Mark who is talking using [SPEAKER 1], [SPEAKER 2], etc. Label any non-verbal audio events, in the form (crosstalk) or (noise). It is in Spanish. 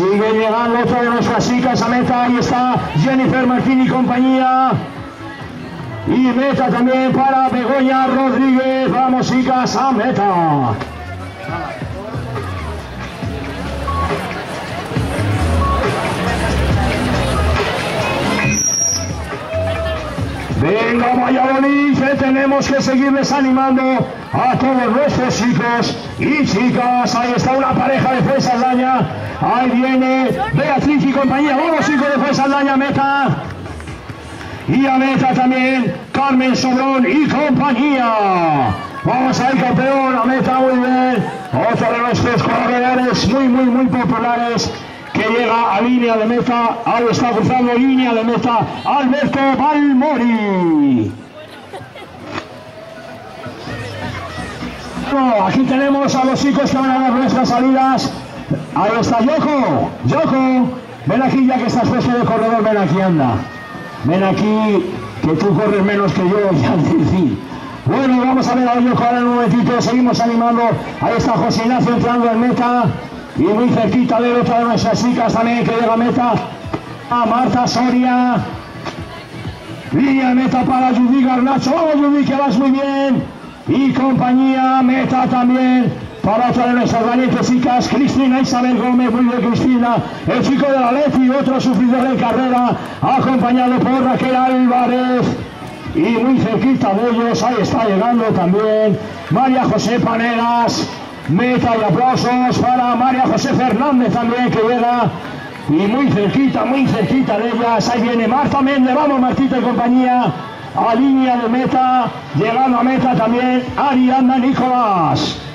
[SPEAKER 1] Sigue llegando otra de nuestras chicas a meta. Ahí está Jennifer Martín y compañía. Y meta también para Begoña Rodríguez. Vamos, chicas, a meta. Venga Valladolid, tenemos que seguirles animando a todos nuestros chicos y chicas. Ahí está una pareja de Fuerza Daña. Ahí viene Beatriz y compañía. Vamos chicos de Fuerza Daña, meta. Y a meta también Carmen Sobrón y compañía. Vamos ahí campeón, a meta muy bien. Otro de nuestros corredores muy, muy, muy populares que llega a línea de meta, ahí está cruzando línea de meta, Alberto Balmori. Aquí tenemos a los chicos que van a dar nuestras salidas. Ahí está Yoko, Yoko, ven aquí ya que estás puesto de corredor, ven aquí, anda. Ven aquí, que tú corres menos que yo, (laughs) ya decir. Bueno, vamos a ver a Yoko ahora en un momentito, seguimos animando. Ahí está José Ignacio entrando en meta. Y muy cerquita de otra de nuestras chicas también que llega a meta. A Marta Soria. Línea meta para Judy Garnacho. Judy, que vas muy bien. Y compañía, meta también para otra de nuestras valientes chicas, Cristina Isabel Gómez, muy bien Cristina, el chico de la Leti, otro sufridor de carrera, acompañado por Raquel Álvarez. Y muy cerquita de ellos, ahí está llegando también María José Paneras, Meta y aplausos para María José Fernández también que llega. Y muy cerquita, muy cerquita de ellas. Ahí viene Marta Méndez. Vamos Martita y compañía. A línea de meta. Llegando a meta también Ariana Nicolás.